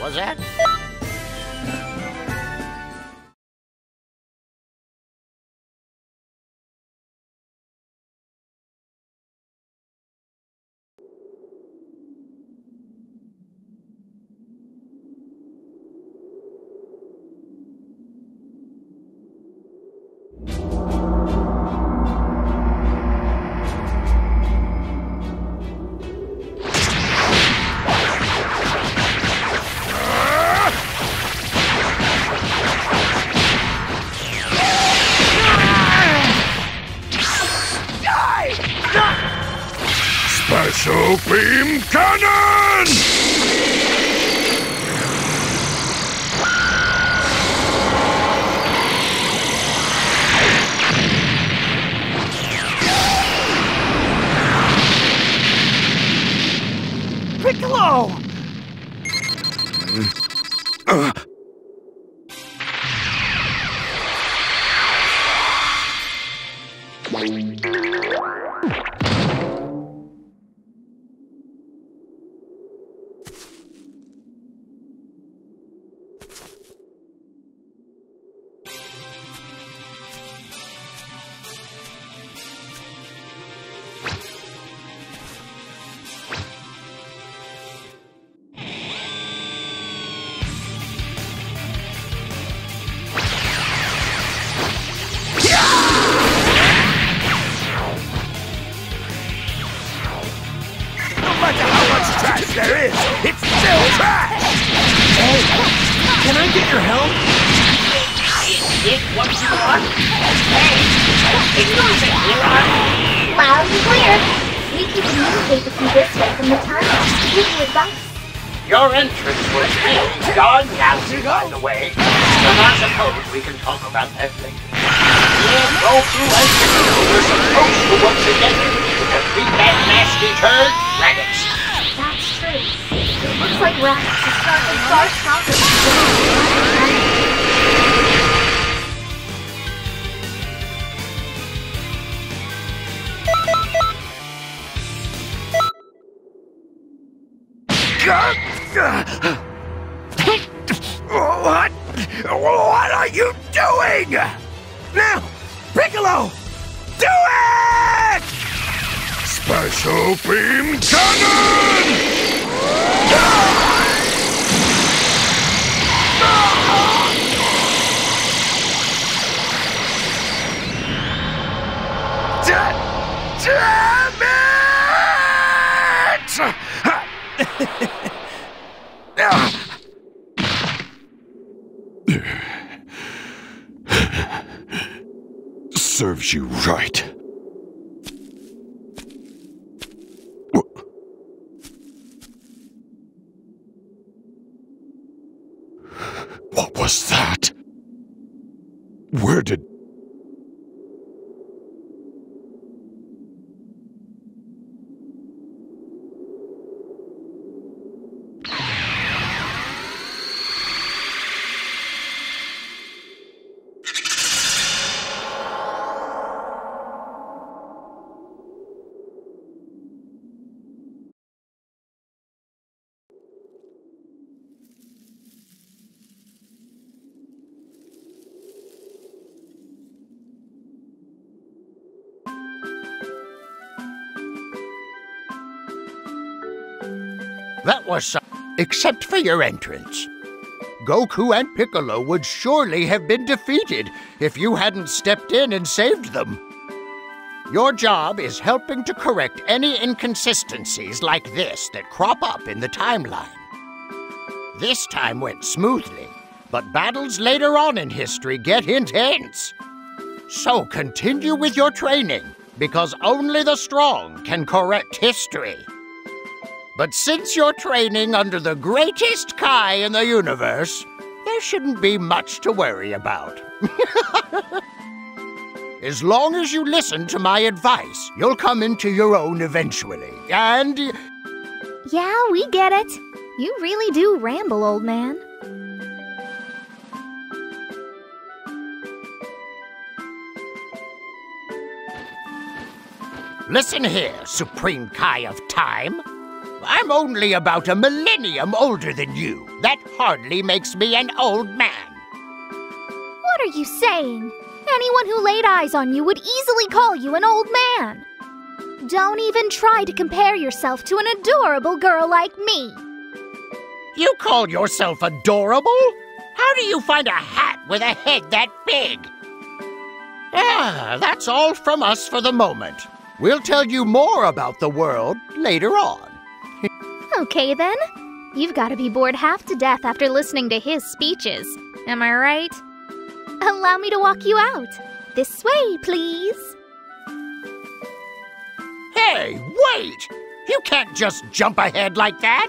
What's that? Beam Cannon! It what you want? Loud and clear. We can communicate you from the. Your entrance was really darn nasty, by the way. I suppose we can talk about that later. Yeah, go through and we're supposed to work together to defeat that nasty turd, Raditz. That's true. It looks like Raditz is currently far stronger than What? What are you doing? Now! Piccolo! Do it! Special Beam Cannon! Damn it! Serves you right. What was that? Where did. That was some... except for your entrance. Goku and Piccolo would surely have been defeated if you hadn't stepped in and saved them. Your job is helping to correct any inconsistencies like this that crop up in the timeline. This time went smoothly, but battles later on in history get intense. So continue with your training, because only the strong can correct history. But since you're training under the greatest Kai in the universe, there shouldn't be much to worry about. as long as you listen to my advice, you'll come into your own eventually. And Yeah, we get it. You really do ramble, old man. listen here, Supreme Kai of Time. I'm only about a millennium older than you. That hardly makes me an old man. What are you saying? Anyone who laid eyes on you would easily call you an old man. Don't even try to compare yourself to an adorable girl like me. You call yourself adorable? How do you find a hat with a head that big? Ah, that's all from us for the moment. We'll tell you more about the world later on. Okay then. You've got to be bored half to death after listening to his speeches. Am I right? Allow me to walk you out. This way, please. Hey, wait! You can't just jump ahead like that.